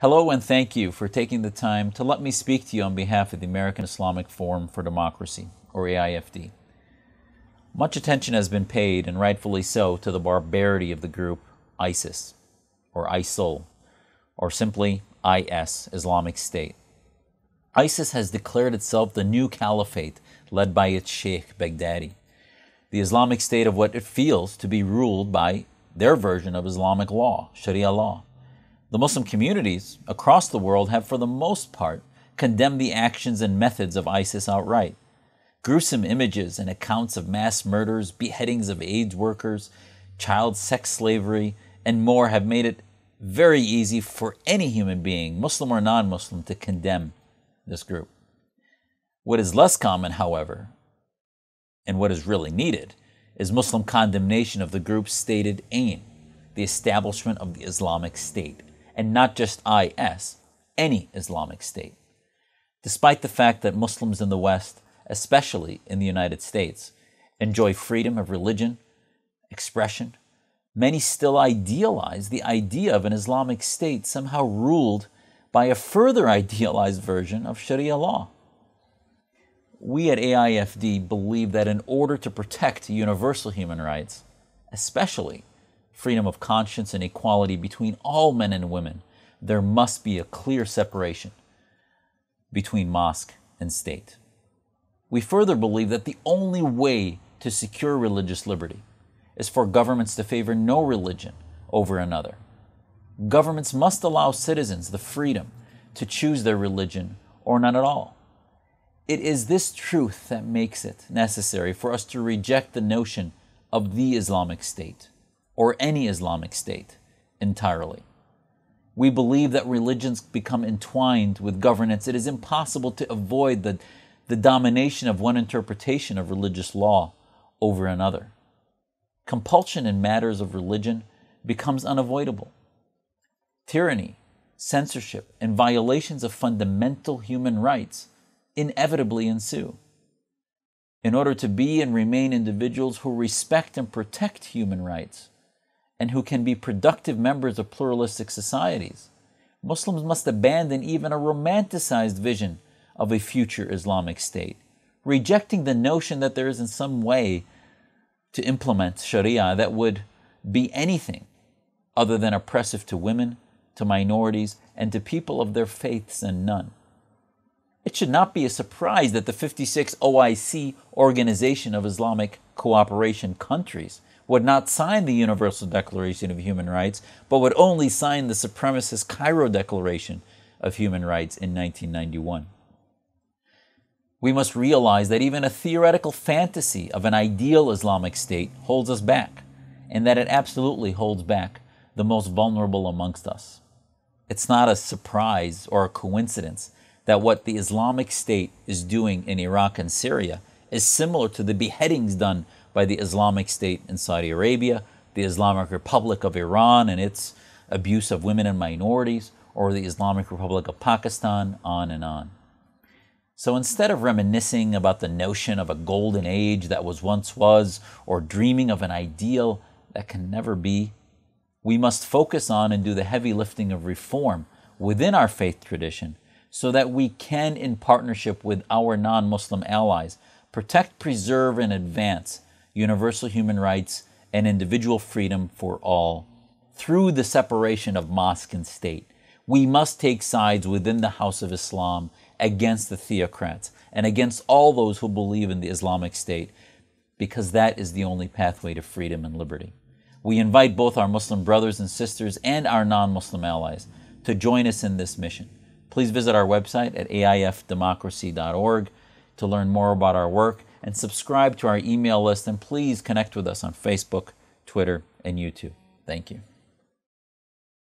Hello, and thank you for taking the time to let me speak to you on behalf of the American Islamic Forum for Democracy, or AIFD. Much attention has been paid, and rightfully so, to the barbarity of the group ISIS, or ISIL, or simply IS, Islamic State. ISIS has declared itself the new caliphate led by its Sheikh Baghdadi, the Islamic State of what it feels to be ruled by their version of Islamic law, Sharia law. The Muslim communities across the world have, for the most part, condemned the actions and methods of ISIS outright. Gruesome images and accounts of mass murders, beheadings of AIDS workers, child sex slavery, and more have made it very easy for any human being, Muslim or non Muslim, to condemn this group. What is less common, however, and what is really needed, is Muslim condemnation of the group's stated aim the establishment of the Islamic State and not just IS, any Islamic State. Despite the fact that Muslims in the West, especially in the United States, enjoy freedom of religion, expression, many still idealize the idea of an Islamic State somehow ruled by a further idealized version of Sharia law. We at AIFD believe that in order to protect universal human rights, especially freedom of conscience and equality between all men and women, there must be a clear separation between mosque and state. We further believe that the only way to secure religious liberty is for governments to favor no religion over another. Governments must allow citizens the freedom to choose their religion or none at all. It is this truth that makes it necessary for us to reject the notion of the Islamic State or any Islamic state entirely. We believe that religions become entwined with governance. It is impossible to avoid the, the domination of one interpretation of religious law over another. Compulsion in matters of religion becomes unavoidable. Tyranny, censorship, and violations of fundamental human rights inevitably ensue. In order to be and remain individuals who respect and protect human rights, and who can be productive members of pluralistic societies. Muslims must abandon even a romanticized vision of a future Islamic state, rejecting the notion that there is in some way to implement Sharia that would be anything other than oppressive to women, to minorities, and to people of their faiths and none. It should not be a surprise that the 56 OIC Organization of Islamic Cooperation countries would not sign the Universal Declaration of Human Rights, but would only sign the supremacist Cairo Declaration of Human Rights in 1991. We must realize that even a theoretical fantasy of an ideal Islamic state holds us back, and that it absolutely holds back the most vulnerable amongst us. It's not a surprise or a coincidence that what the Islamic State is doing in Iraq and Syria is similar to the beheadings done by the Islamic State in Saudi Arabia, the Islamic Republic of Iran and its abuse of women and minorities, or the Islamic Republic of Pakistan, on and on. So instead of reminiscing about the notion of a golden age that was once was, or dreaming of an ideal that can never be, we must focus on and do the heavy lifting of reform within our faith tradition so that we can, in partnership with our non Muslim allies, protect, preserve, and advance universal human rights, and individual freedom for all through the separation of mosque and state. We must take sides within the House of Islam against the theocrats and against all those who believe in the Islamic State, because that is the only pathway to freedom and liberty. We invite both our Muslim brothers and sisters and our non Muslim allies to join us in this mission. Please visit our website at aifdemocracy.org to learn more about our work and subscribe to our email list. And please connect with us on Facebook, Twitter, and YouTube. Thank you.